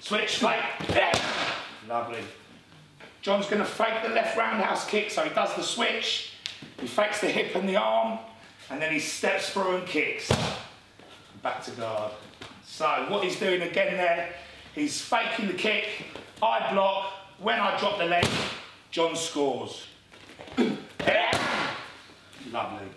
Switch, fake. Lovely. Jon's going to fake the left roundhouse kick, so he does the switch. He fakes the hip and the arm, and then he steps through and kicks. Back to guard. So what he's doing again there, he's faking the kick, I block, when I drop the leg, John scores. Lovely.